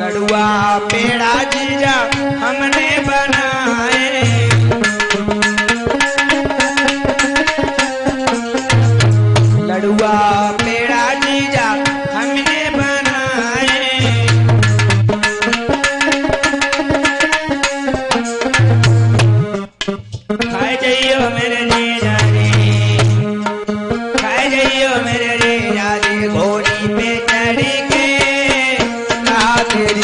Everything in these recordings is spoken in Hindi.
लड़ुआ पेड़ा जीजा हमने बना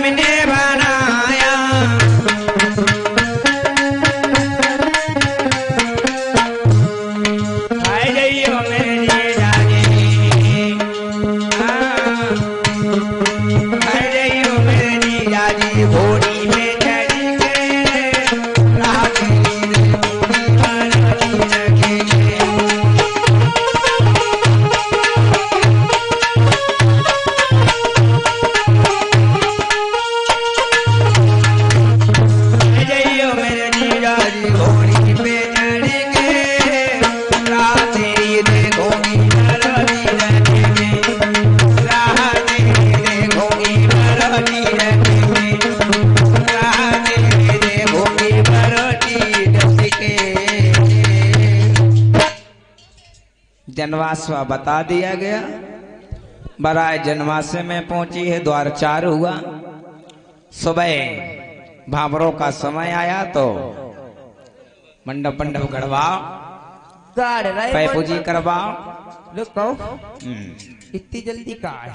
coming near. जनवासवा बता दिया गया। बराय जनवासे में पहुँची है द्वार चार हुआ। सुबह भावरों का समय आया तो मंडप मंडप गढ़वाओ पैपूजी करवाओ। हम्म। इतनी जल्दी का है?